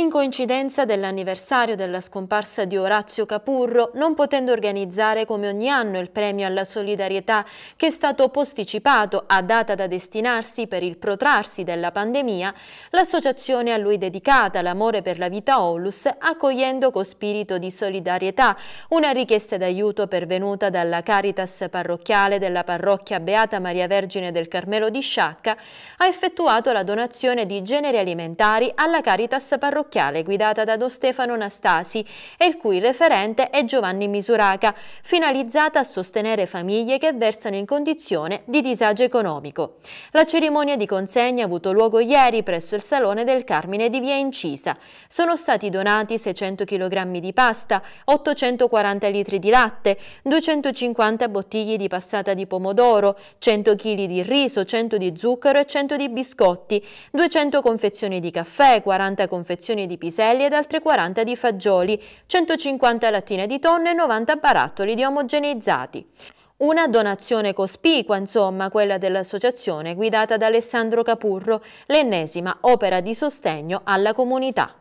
In coincidenza dell'anniversario della scomparsa di Orazio Capurro, non potendo organizzare come ogni anno il premio alla solidarietà che è stato posticipato a data da destinarsi per il protrarsi della pandemia, l'associazione a lui dedicata, l'Amore per la Vita Olus, accogliendo con spirito di solidarietà una richiesta d'aiuto pervenuta dalla Caritas parrocchiale della parrocchia Beata Maria Vergine del Carmelo di Sciacca, ha effettuato la donazione di generi alimentari alla Caritas parrocchiale parrocchiale guidata da Don Stefano Nastasi e il cui referente è Giovanni Misuraca, finalizzata a sostenere famiglie che versano in condizione di disagio economico. La cerimonia di consegna ha avuto luogo ieri presso il Salone del Carmine di Via Incisa. Sono stati donati 600 kg di pasta, 840 litri di latte, 250 bottiglie di passata di pomodoro, 100 kg di riso, 100 di zucchero e 100 di biscotti, 200 confezioni di caffè, 40 confezioni confezioni di piselli ed altre 40 di fagioli, 150 lattine di tonno e 90 barattoli di omogeneizzati. Una donazione cospicua, insomma, quella dell'associazione guidata da Alessandro Capurro, l'ennesima opera di sostegno alla comunità.